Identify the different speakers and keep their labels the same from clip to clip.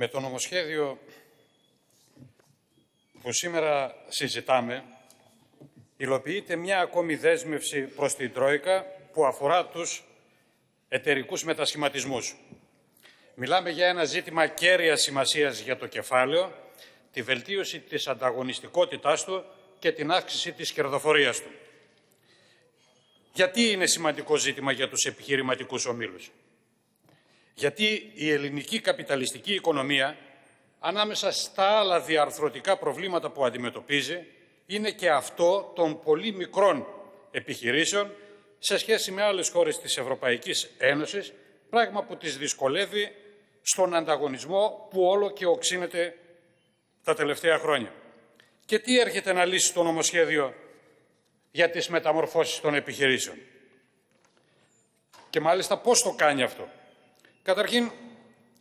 Speaker 1: Με το νομοσχέδιο που σήμερα συζητάμε, υλοποιείται μια ακόμη δέσμευση προς την Τρόικα που αφορά τους εταιρικούς μετασχηματισμούς. Μιλάμε για ένα ζήτημα κέρια σημασίας για το κεφάλαιο, τη βελτίωση της ανταγωνιστικότητάς του και την αύξηση της κερδοφορίας του. Γιατί είναι σημαντικό ζήτημα για τους επιχειρηματικούς ομίλους; Γιατί η ελληνική καπιταλιστική οικονομία, ανάμεσα στα άλλα διαρθρωτικά προβλήματα που αντιμετωπίζει, είναι και αυτό των πολύ μικρών επιχειρήσεων σε σχέση με άλλες χώρες της Ευρωπαϊκής Ένωσης, πράγμα που τις δυσκολεύει στον ανταγωνισμό που όλο και οξύνεται τα τελευταία χρόνια. Και τι έρχεται να λύσει το νομοσχέδιο για τις μεταμορφώσεις των επιχειρήσεων; Και μάλιστα πώς το κάνει αυτό; Καταρχήν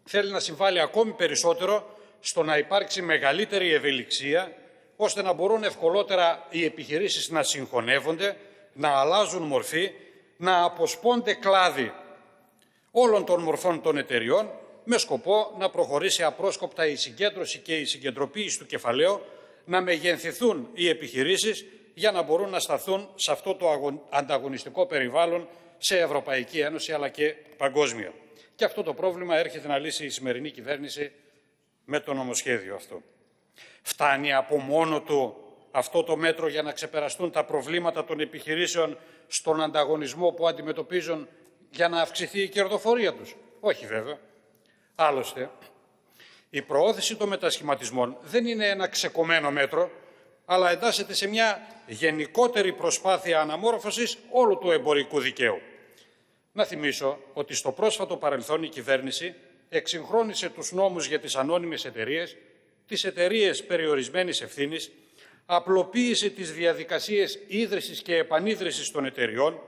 Speaker 1: θέλει να συμβάλλει ακόμη περισσότερο στο να υπάρξει μεγαλύτερη ευελιξία ώστε να μπορούν ευκολότερα οι επιχειρήσεις να συγχωνεύονται, να αλλάζουν μορφή, να αποσπώνται κλάδοι όλων των μορφών των εταιριών με σκοπό να προχωρήσει απρόσκοπτα η συγκέντρωση και η συγκεντροποίηση του κεφαλαίου, να μεγενθηθούν οι επιχειρήσεις για να μπορούν να σταθούν σε αυτό το ανταγωνιστικό περιβάλλον σε Ευρωπαϊκή Ένωση αλλά και παγκόσμια. Και αυτό το πρόβλημα έρχεται να λύσει η σημερινή κυβέρνηση με το νομοσχέδιο αυτό. Φτάνει από μόνο του αυτό το μέτρο για να ξεπεραστούν τα προβλήματα των επιχειρήσεων στον ανταγωνισμό που αντιμετωπίζουν για να αυξηθεί η κερδοφορία τους. Όχι βέβαια. Άλλωστε, η προώθηση των μετασχηματισμών δεν είναι ένα ξεκομμένο μέτρο, αλλά εντάσσεται σε μια γενικότερη προσπάθεια αναμόρφωσης όλου του εμπορικού δικαίου. Να θυμίσω ότι στο πρόσφατο παρελθόν η κυβέρνηση εξυγχρόνισε τους νόμους για τις ανώνυμες εταιρείες, τις εταιρείες περιορισμένης ευθύνης, απλοποίησε τις διαδικασίες ίδρυσης και επανίδρυσης των εταιριών,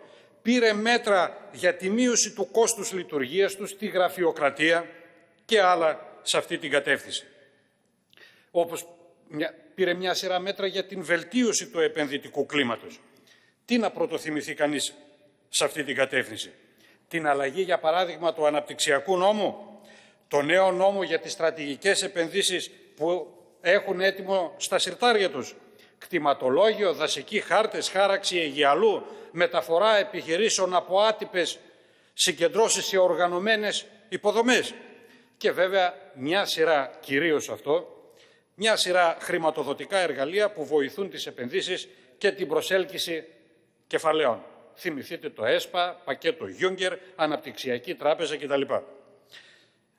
Speaker 1: πήρε μέτρα για τη μείωση του κόστους λειτουργίας τους, τη γραφειοκρατία και άλλα σε αυτή την κατεύθυνση. Όπως πήρε μια σειρά μέτρα για την βελτίωση του επενδυτικού κλίματος. Τι να πρωτοθυμηθεί κανείς σε αυτή την κατεύθυνση; Την αλλαγή, για παράδειγμα, του αναπτυξιακού νόμου, το νέο νόμο για τις στρατηγικές επενδύσεις που έχουν έτοιμο στα συρτάρια τους, κτηματολόγιο, δασική χάρτες, χάραξη αιγιαλού, μεταφορά επιχειρήσεων από άτυπες συγκεντρώσεις σε οργανωμένες υποδομές. Και βέβαια μια σειρά, κυρίως αυτό, μια σειρά χρηματοδοτικά εργαλεία που βοηθούν τις επενδύσεις και την προσέλκυση κεφαλαίων. Θυμηθείτε το ΕΣΠΑ, πακέτο Juncker, αναπτυξιακή τράπεζα κτλ.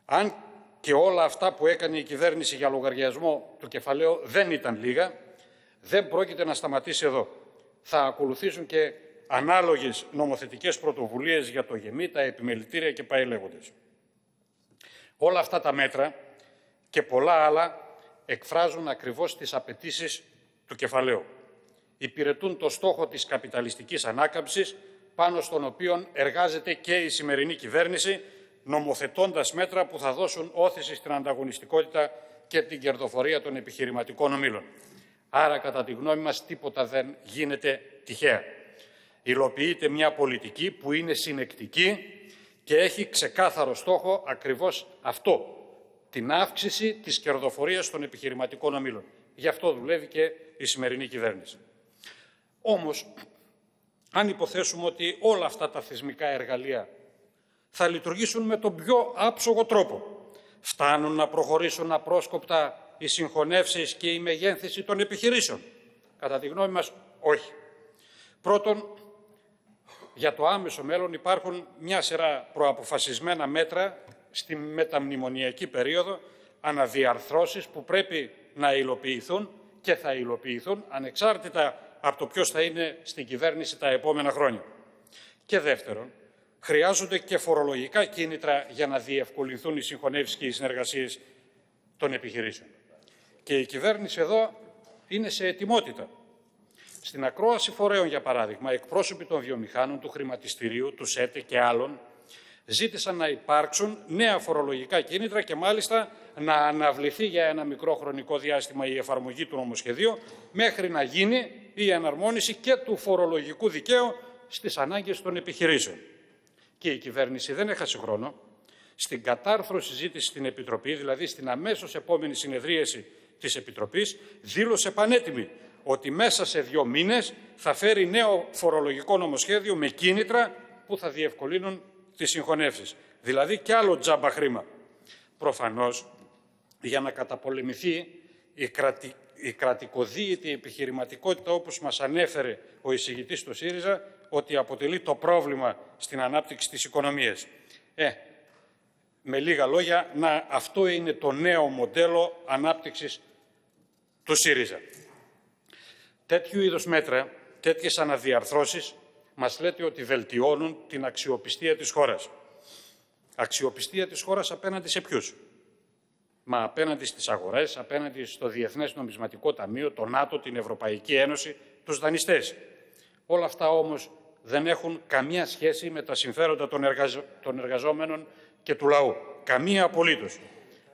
Speaker 1: Αν και όλα αυτά που έκανε η κυβέρνηση για λογαριασμό του κεφαλαίου δεν ήταν λίγα, δεν πρόκειται να σταματήσει εδώ. Θα ακολουθήσουν και ανάλογες νομοθετικές πρωτοβουλίες για το γεμί, τα επιμελητήρια και πάει λέγοντες. Όλα αυτά τα μέτρα και πολλά άλλα εκφράζουν ακριβώς τις απαιτήσεις του κεφαλαίου. Υπηρετούν το στόχο της καπιταλιστικής ανάκαμψης, πάνω στον οποίο εργάζεται και η σημερινή κυβέρνηση, νομοθετώντας μέτρα που θα δώσουν όθηση στην ανταγωνιστικότητα και την κερδοφορία των επιχειρηματικών ομήλων. Άρα, κατά τη γνώμη μας, τίποτα δεν γίνεται τυχαία. Υλοποιείται μια πολιτική που είναι συνεκτική και έχει ξεκάθαρο στόχο ακριβώς αυτό, την αύξηση της κερδοφορίας των επιχειρηματικών ομήλων. Γι' αυτό δουλεύει και η σημερινή κυβέρνηση. Όμως, αν υποθέσουμε ότι όλα αυτά τα θεσμικά εργαλεία θα λειτουργήσουν με τον πιο άψογο τρόπο, φτάνουν να προχωρήσουν απρόσκοπτα οι συγχωνεύσεις και η μεγένθηση των επιχειρήσεων. Κατά τη γνώμη μας, όχι. Πρώτον, για το άμεσο μέλλον υπάρχουν μια σειρά προαποφασισμένα μέτρα στη μεταμνημονιακή περίοδο, αναδιαρθρώσεις που πρέπει να υλοποιηθούν και θα υλοποιηθούν ανεξάρτητα από το ποιος θα είναι στην κυβέρνηση τα επόμενα χρόνια. Και δεύτερον, χρειάζονται και φορολογικά κίνητρα για να διευκολυνθούν οι συγχωνεύσεις και οι συνεργασίες των επιχειρήσεων. Και η κυβέρνηση εδώ είναι σε ετοιμότητα. Στην ακρόαση φορέων, για παράδειγμα, εκπρόσωποι των βιομηχάνων, του χρηματιστηρίου, του ΣΕΤΕ και άλλων, ζήτησαν να υπάρξουν νέα φορολογικά κίνητρα και μάλιστα να αναβληθεί για ένα μικρό χρονικό διάστημα η εφαρμογή του νομοσχεδίου μέχρι να γίνει η εναρμόνιση και του φορολογικού δικαίου στις ανάγκες των επιχειρήσεων. Και η κυβέρνηση δεν έχασε χρόνο. στην κατάρθρο συζήτηση στην Επιτροπή, δηλαδή στην αμέσως επόμενη συνεδρίαση της Επιτροπής, δήλωσε πανέτοιμη ότι μέσα σε δύο μήνες θα φέρει νέο φορολογικό νομοσχέδιο με κίνητρα που θα διευκολύνουν τις συγχωνεύσεις. Δηλαδή και άλλο τζάμπα χρήμα. Προφανώς, για να καταπολεμηθεί η, κρατη... η κρατικοδίαιτη επιχειρηματικότητα όπως μας ανέφερε ο εισηγητής του ΣΥΡΙΖΑ, ότι αποτελεί το πρόβλημα στην ανάπτυξη της οικονομίας. Ε, με λίγα λόγια, να, αυτό είναι το νέο μοντέλο ανάπτυξης του ΣΥΡΙΖΑ. Τέτοιου είδους μέτρα, τέτοιες αναδιαρθρώσεις, μας λέτε ότι βελτιώνουν την αξιοπιστία της χώρας. Αξιοπιστία της χώρας απέναντι σε ποιους; Μα απέναντι στις αγορές, απέναντι στο Διεθνές Νομισματικό Ταμείο, το ΝΑΤΟ, την Ευρωπαϊκή Ένωση, τους δανειστές. Όλα αυτά όμως δεν έχουν καμία σχέση με τα συμφέροντα των, των εργαζόμενων και του λαού. Καμία απολύτως.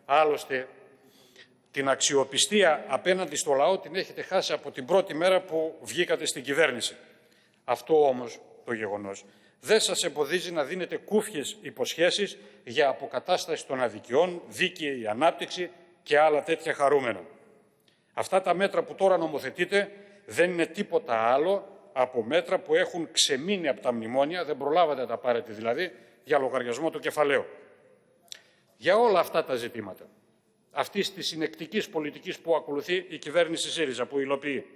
Speaker 1: Άλλωστε, την αξιοπιστία απέναντι στο λαό την έχετε χάσει από την πρώτη μέρα που βγήκατε στην κυβέρνηση. Αυτό όμως το γεγονός δεν σας εμποδίζει να δίνετε κούφιες υποσχέσεις για αποκατάσταση των αδικιών, δίκαιη ανάπτυξη και άλλα τέτοια χαρούμενα. Αυτά τα μέτρα που τώρα νομοθετείτε δεν είναι τίποτα άλλο από μέτρα που έχουν ξεμείνει από τα μνημόνια, δεν προλάβατε να τα πάρετε δηλαδή, για λογαριασμό του κεφαλαίου. Για όλα αυτά τα ζητήματα, αυτής της συνεκτικής πολιτικής που ακολουθεί η κυβέρνηση ΣΥΡΙΖΑ, που υλοποιεί,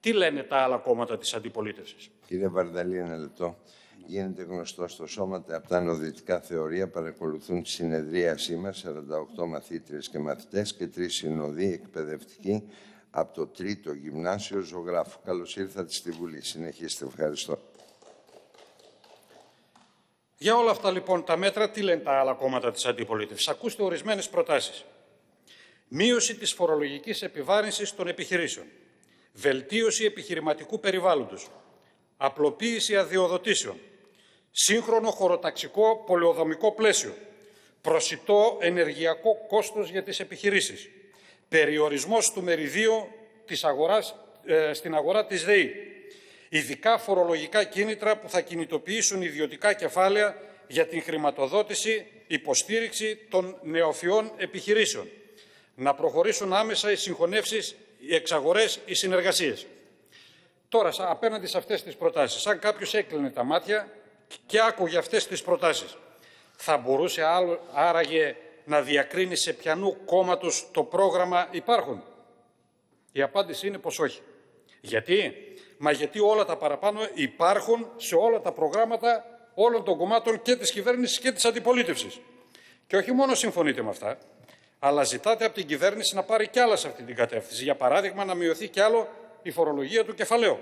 Speaker 1: τι λένε τα άλλα κόμματα της αντιπολίτευσης;
Speaker 2: Κύριε Βαρδαλή, ένα λεπτό. Γίνεται γνωστό στο σώμα από τα νοδυτικά θεωρία παρακολουθούν τη συνεδρίασή μα 48 μαθήτριες και μαθητές και τρεις συνοδοί εκπαιδευτικοί από το τρίτο γυμνάσιο ζωγράφου. Καλώς ήρθατε στη Βουλή. Συνεχίστε. Ευχαριστώ.
Speaker 1: Για όλα αυτά λοιπόν τα μέτρα, τι λένε τα άλλα κόμματα της αντιπολίτευσης; Ακούστε ορισμένες προτάσεις. Μείωση της φορολογικής επιβάρυνσης των επιχειρήσεων. Βελτίωση επιχειρηματικού περιβάλλοντος. Απλοποίηση αδειοδοτήσεων. Σύγχρονο χωροταξικό πολεοδομικό πλαίσιο. Προσιτό ενεργειακό κόστος για τις επιχειρήσεις. Περιορισμός του μεριδίου της αγοράς, ε, στην αγορά της ΔΕΗ ειδικά φορολογικά κίνητρα που θα κινητοποιήσουν ιδιωτικά κεφάλαια για την χρηματοδότηση, υποστήριξη των νεοφιών επιχειρήσεων. Να προχωρήσουν άμεσα οι συγχωνεύσεις, οι εξαγορές, οι συνεργασίες. Τώρα, απέναντι σε αυτές τις προτάσεις, αν κάποιος έκλεινε τα μάτια και άκουγε αυτές τις προτάσεις, θα μπορούσε άραγε να διακρίνει σε ποιανού κόμματος το πρόγραμμα υπάρχουν; Η απάντηση είναι πως όχι. Γιατί; Μα γιατί όλα τα παραπάνω υπάρχουν σε όλα τα προγράμματα όλων των κομμάτων και της κυβέρνησης και της αντιπολίτευσης. Και όχι μόνο συμφωνείτε με αυτά, αλλά ζητάτε από την κυβέρνηση να πάρει κι άλλα σε αυτή την κατεύθυνση. Για παράδειγμα, να μειωθεί κι άλλο η φορολογία του κεφαλαίου.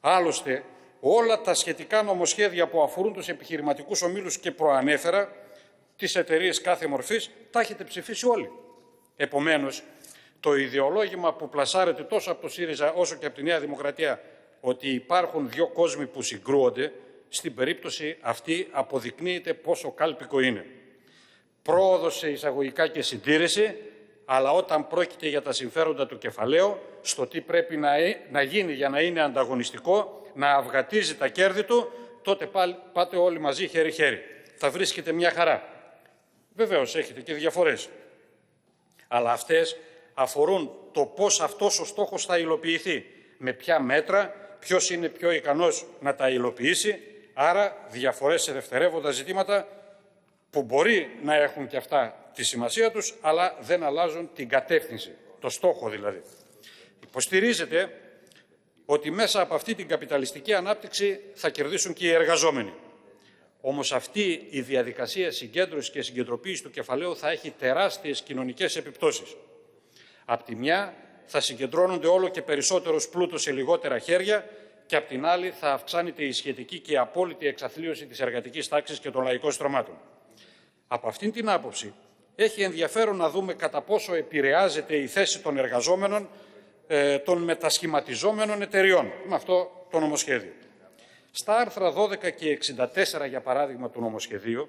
Speaker 1: Άλλωστε, όλα τα σχετικά νομοσχέδια που αφορούν τους επιχειρηματικούς ομίλους και προανέφερα, τις εταιρείες κάθε μορφής, τα έχετε ψηφίσει όλοι. Επομένως, το ιδεολόγημα που πλασάρεται τόσο από το ΣΥΡΙΖΑ όσο και από τη Νέα Δημοκρατία ότι υπάρχουν δύο κόσμοι που συγκρούονται, στην περίπτωση αυτή αποδεικνύεται πόσο κάλπικο είναι. Πρόοδος σε εισαγωγικά και συντήρηση, αλλά όταν πρόκειται για τα συμφέροντα του κεφαλαίου, στο τι πρέπει να, ε, να γίνει για να είναι ανταγωνιστικό, να αυγατίζει τα κέρδη του, τότε πάλι πάτε όλοι μαζί χέρι-χέρι. Θα βρίσκετε μια χαρά. Βεβαίως έχετε και διαφορές. Αλλά αυτές αφορούν το πώς αυτός ο στόχος θα υλοποιηθεί, με ποια μέτρα, ποιος είναι πιο ικανός να τα υλοποιήσει, άρα διαφορές σε δευτερεύοντα ζητήματα που μπορεί να έχουν και αυτά τη σημασία τους, αλλά δεν αλλάζουν την κατεύθυνση, το στόχο δηλαδή. Υποστηρίζεται ότι μέσα από αυτή την καπιταλιστική ανάπτυξη θα κερδίσουν και οι εργαζόμενοι. Όμως αυτή η διαδικασία συγκέντρωσης και συγκεντροποίησης του κεφαλαίου θα έχει τεράστιες κοινωνικές επιπτώσεις. Απ' τη μια θα συγκεντρώνονται όλο και περισσότερος πλούτος σε λιγότερα χέρια και απ' την άλλη θα αυξάνεται η σχετική και απόλυτη εξαθλίωση της εργατικής τάξης και των λαϊκών στρωμάτων. Από αυτήν την άποψη έχει ενδιαφέρον να δούμε κατά πόσο επηρεάζεται η θέση των εργαζόμενων ε, των μετασχηματιζόμενων εταιριών με αυτό το νομοσχέδιο. Στα άρθρα 12 και 64, για παράδειγμα, του νομοσχεδίου,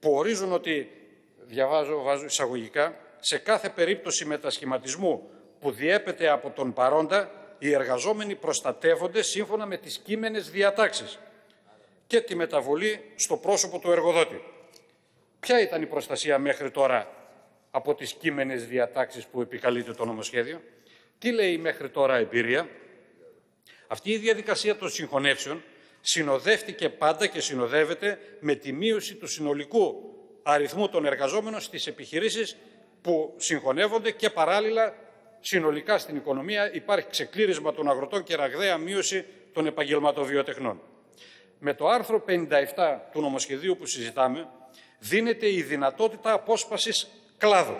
Speaker 1: που ορίζουν ότι, διαβάζω, βάζω εισαγωγικά, σε κάθε περίπτωση μετασχηματισμού που διέπεται από τον παρόντα, οι εργαζόμενοι προστατεύονται σύμφωνα με τις κείμενες διατάξεις και τη μεταβολή στο πρόσωπο του εργοδότη. Ποια ήταν η προστασία μέχρι τώρα από τις κείμενες διατάξεις που επικαλείται το νομοσχέδιο; Τι λέει μέχρι τώρα εμπειρία; Αυτή η διαδικασία των συγχωνεύσεων συνοδεύτηκε πάντα και συνοδεύεται με τη μείωση του συνολικού αριθμού των εργαζόμενων στις επιχειρήσεις που συγχωνεύονται και παράλληλα συνολικά στην οικονομία υπάρχει ξεκλήρισμα των αγροτών και ραγδαία μείωση των επαγγελματοβιοτεχνών. Με το άρθρο 57 του νομοσχεδίου που συζητάμε δίνεται η δυνατότητα απόσπασης κλάδου.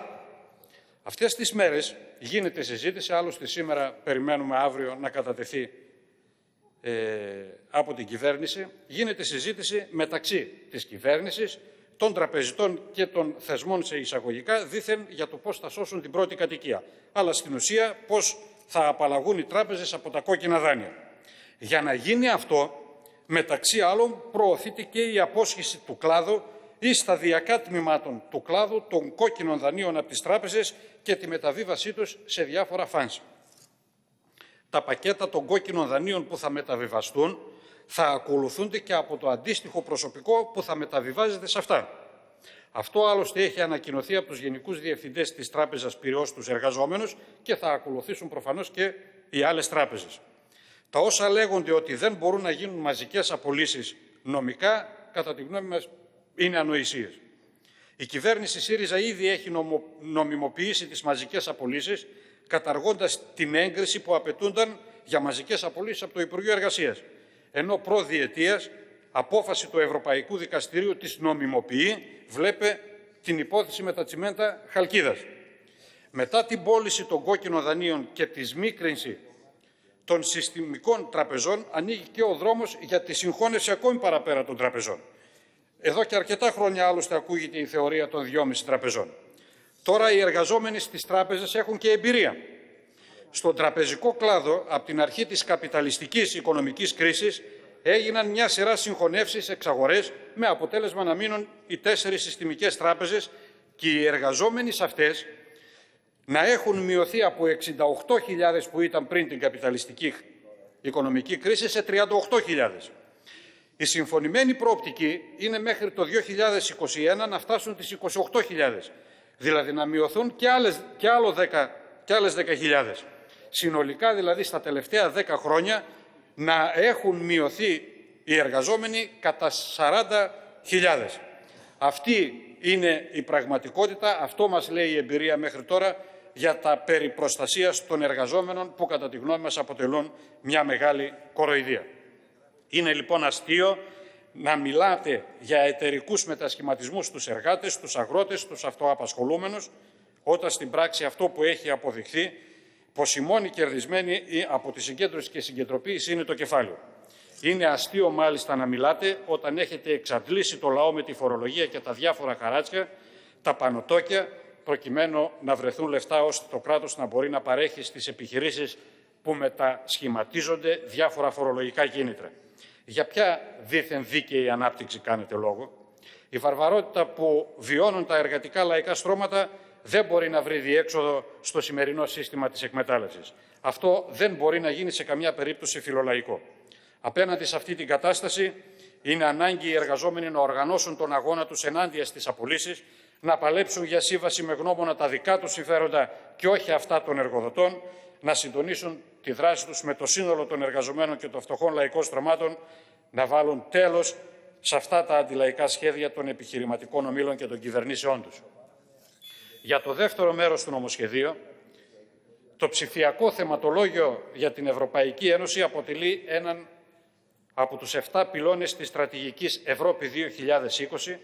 Speaker 1: Αυτές τις μέρες γίνεται συζήτηση, άλλωστε σήμερα περιμένουμε αύριο να κατατεθεί ε, από την κυβέρνηση, γίνεται συζήτηση μεταξύ της κυβέρνησης, των τραπεζιτών και των θεσμών σε εισαγωγικά, δήθεν για το πώς θα σώσουν την πρώτη κατοικία. Αλλά στην ουσία πώς θα απαλλαγούν οι τράπεζες από τα κόκκινα δάνεια. Για να γίνει αυτό, μεταξύ άλλων, προωθείται και η απόσχεση του κλάδου ή σταδιακά τμήματων του κλάδου των κόκκινων δανείων από τις τράπεζες και τη μεταβίβασή τους σε διάφορα φάνς. Τα πακέτα των κόκκινων δανείων που θα μεταβιβαστούν θα ακολουθούνται και από το αντίστοιχο προσωπικό που θα μεταβιβάζεται σε αυτά. Αυτό άλλωστε έχει ανακοινωθεί από τους Γενικούς Διευθυντές της Τράπεζας Πυραιός στους εργαζόμενους και θα ακολουθήσουν προφανώς και οι άλλες τράπεζες. Τα όσα λέγονται ότι δεν μπορούν να γίνουν μαζικές απολύσεις νομικά, κατά τη γνώμη μας, είναι ανοησίες. Η κυβέρνηση ΣΥΡΙΖΑ ήδη έχει νομιμοποιήσει τις μαζικές απολύσεις, καταργώντας την έγκριση που απαιτούνταν για μαζικές απολύσεις από το Υπουργείο Εργασίας. Ενώ προδιετίας απόφαση του Ευρωπαϊκού Δικαστηρίου της νομιμοποιεί, βλέπε την υπόθεση με τα τσιμέντα Χαλκίδας. Μετά την πώληση των κόκκινων δανείων και τη σμίκρινση των συστημικών τραπεζών, ανοίγει και ο δρόμος για τη συγχώνευση ακόμη παραπέρα των τραπεζών. Εδώ και αρκετά χρόνια άλλωστε ακούγεται η θεωρία των δυόμιση τραπεζών. Τώρα οι εργαζόμενοι στις τράπεζες έχουν και εμπειρία. Στον τραπεζικό κλάδο, από την αρχή της καπιταλιστικής οικονομικής κρίσης, έγιναν μια σειρά συγχωνεύσεις εξαγορές με αποτέλεσμα να μείνουν οι τέσσερις συστημικές τράπεζες και οι εργαζόμενοι σε αυτές να έχουν μειωθεί από 68.000 που ήταν πριν την καπιταλιστική οικονομική κρίση σε 38.000. Η συμφωνημένη προοπτική είναι μέχρι το 2021 να φτάσουν τις 28.000, δηλαδή να μειωθούν και, άλλες, και, άλλο 10, και άλλες 10.000. Συνολικά δηλαδή στα τελευταία 10 χρόνια να έχουν μειωθεί οι εργαζόμενοι κατά 40.000. Αυτή είναι η πραγματικότητα, αυτό μας λέει η εμπειρία μέχρι τώρα για τα περί προστασίας των εργαζόμενων που κατά τη γνώμη μας αποτελούν μια μεγάλη κοροϊδία. Είναι λοιπόν αστείο να μιλάτε για εταιρικούς μετασχηματισμούς στους εργάτες, στους αγρότες, στους αυτοαπασχολούμενους, όταν στην πράξη αυτό που έχει αποδειχθεί πως η μόνη κερδισμένη από τη συγκέντρωση και συγκεντροποίηση είναι το κεφάλαιο. Είναι αστείο μάλιστα να μιλάτε όταν έχετε εξαντλήσει το λαό με τη φορολογία και τα διάφορα χαράτσια, τα πανωτόκια, προκειμένου να βρεθούν λεφτά ώστε το κράτος να μπορεί να παρέχει στις επιχειρήσεις που μετασχηματίζονται διάφορα φορολογικά κίνητρα. Για ποια δίθεν δίκαιη ανάπτυξη κάνετε λόγο; Η βαρβαρότητα που βιώνουν τα εργατικά λαϊκά στρώματα δεν μπορεί να βρει διέξοδο στο σημερινό σύστημα της εκμετάλλευσης. Αυτό δεν μπορεί να γίνει σε καμιά περίπτωση φιλολαϊκό. Απέναντι σε αυτή την κατάσταση είναι ανάγκη οι εργαζόμενοι να οργανώσουν τον αγώνα τους ενάντια στις απολύσεις, να παλέψουν για σύμβαση με γνώμονα τα δικά τους συμφέροντα και όχι αυτά των εργοδοτών, να συντονίσουν τη δράση τους με το σύνολο των εργαζομένων και των φτωχών λαϊκών στρωμάτων, να βάλουν τέλος σε αυτά τα αντιλαϊκά σχέδια των επιχειρηματικών ομήλων και των κυβερνήσεών τους. Για το δεύτερο μέρος του νομοσχεδίου, το ψηφιακό θεματολόγιο για την Ευρωπαϊκή Ένωση αποτελεί έναν από τους 7 πυλώνες της στρατηγικής Ευρώπη 2020,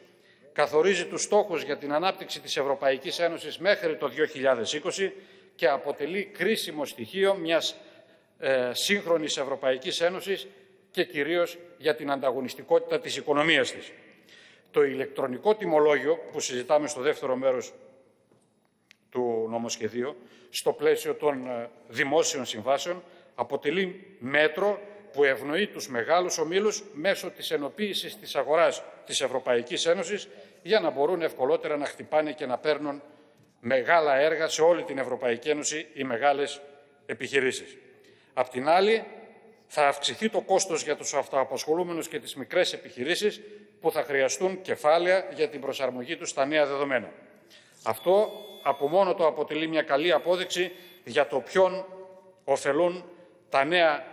Speaker 1: καθορίζει τους στόχους για την ανάπτυξη της Ευρωπαϊκής Ένωσης μέχρι το 2020 και αποτελεί κρίσιμο στοιχείο μιας ε, σύγχρονης Ευρωπαϊκής Ένωσης και κυρίως για την ανταγωνιστικότητα της οικονομίας της. Το ηλεκτρονικό τιμολόγιο που συζητάμε στο δεύτερο μέρος του νομοσχεδίου, στο πλαίσιο των ε, δημόσιων συμβάσεων, αποτελεί μέτρο που ευνοεί τους μεγάλους ομίλους μέσω της ενοποίησης της αγοράς της Ευρωπαϊκής Ένωσης για να μπορούν ευκολότερα να χτυπάνε και να παίρνουν μεγάλα έργα σε όλη την Ευρωπαϊκή Ένωση οι μεγάλες επιχειρήσεις. Απ' την άλλη, θα αυξηθεί το κόστος για τους αυτοαπασχολούμενους και τις μικρές επιχειρήσεις, που θα χρειαστούν κεφάλαια για την προσαρμογή τους στα νέα δεδομένα. Αυτό από μόνο το αποτελεί μια καλή απόδειξη για το ποιον ωφελούν τα νέα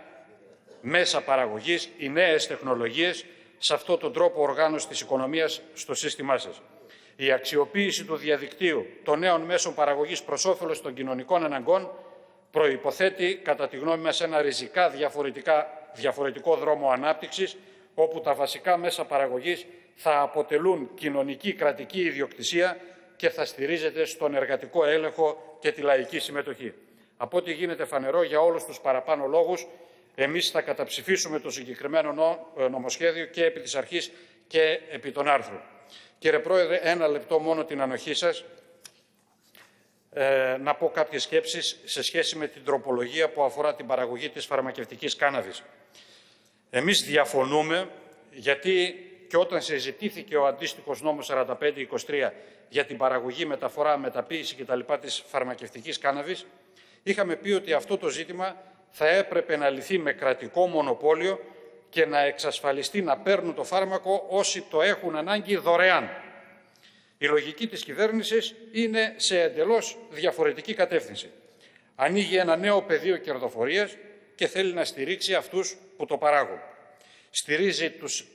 Speaker 1: μέσα παραγωγής, οι νέες τεχνολογίες σε αυτόν τον τρόπο οργάνωσης της οικονομίας στο σύστημά σας. Η αξιοποίηση του διαδικτύου των νέων μέσων παραγωγής προς όφελος των κοινωνικών αναγκών προϋποθέτει, κατά τη γνώμη μας, ένα ριζικά διαφορετικά, διαφορετικό δρόμο ανάπτυξης, όπου τα βασικά μέσα παραγωγής θα αποτελούν κοινωνική κρατική ιδιοκτησία και θα στηρίζεται στον εργατικό έλεγχο και τη λαϊκή συμμετοχή. Από ό,τι γίνεται φανερό για όλους τους παραπάνω λόγους, εμείς θα καταψηφίσουμε το συγκεκριμένο ε, νομοσχέδιο και επί της αρχής και επί των άρθρων. Κύριε Πρόεδρε, ένα λεπτό μόνο την ανοχή σας. Ε, να πω κάποιες σκέψεις σε σχέση με την τροπολογία που αφορά την παραγωγή της φαρμακευτικής κάναβης. Εμείς διαφωνούμε γιατί και όταν συζητήθηκε ο αντίστοιχος νόμος 4523 για την παραγωγή, μεταφορά, μεταποίηση κτλ. της φαρμακευτικής κάναβης, είχαμε πει ότι αυτό το ζήτημα θα έπρεπε να λυθεί με κρατικό μονοπόλιο και να εξασφαλιστεί να παίρνουν το φάρμακο όσοι το έχουν ανάγκη δωρεάν. Η λογική της κυβέρνησης είναι σε εντελώς διαφορετική κατεύθυνση. Ανοίγει ένα νέο πεδίο κερδοφορίας και θέλει να στηρίξει αυτούς που το παράγουν. Στηρίζει τους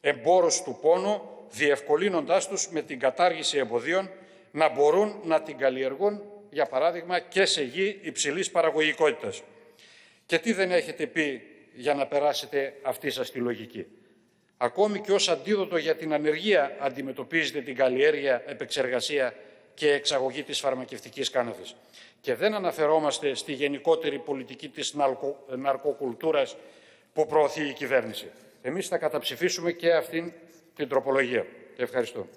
Speaker 1: εμπόρους του πόνου, διευκολύνοντάς τους με την κατάργηση εμποδίων να μπορούν να την καλλιεργούν, για παράδειγμα, και σε γη υψηλής παραγωγικότητας. Και τι δεν έχετε πει για να περάσετε αυτή σας τη λογική. Ακόμη και ως αντίδοτο για την ανεργία αντιμετωπίζετε την καλλιέργεια, επεξεργασία και εξαγωγή της φαρμακευτικής κάναβης. Και δεν αναφερόμαστε στη γενικότερη πολιτική της ναρκο, ναρκοκουλτούρας που προωθεί η κυβέρνηση. Εμείς θα καταψηφίσουμε και αυτήν την τροπολογία. Ευχαριστώ.